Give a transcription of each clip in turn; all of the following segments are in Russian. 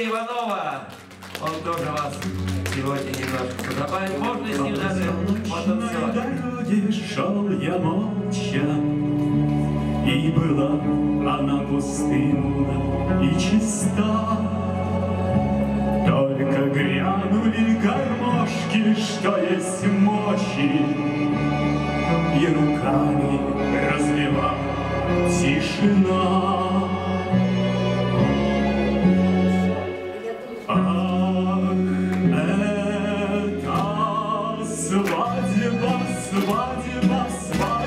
Иванова. Он тоже вас сегодня немножко позабавит. Можно с ним даже потанцевать. шел я молча, И была она пустынна и чиста. Только грянули гармошки, что есть мощи, И руками развела тишина. Свадьба, свадьба, свадьба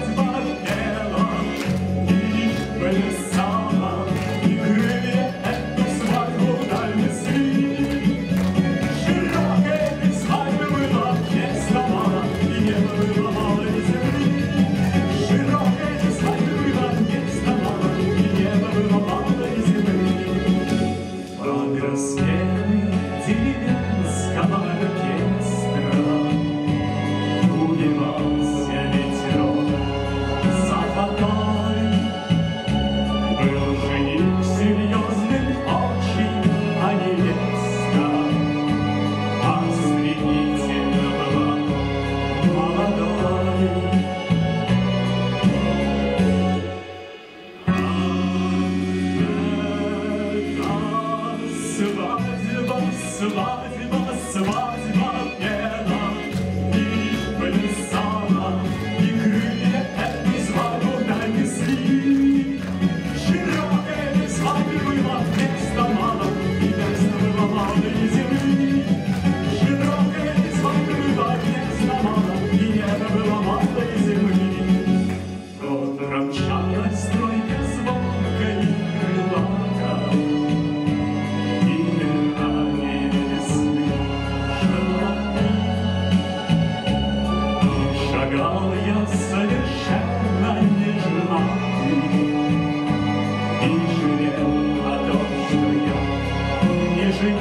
Свадьба, свадьба, свадьба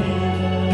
Música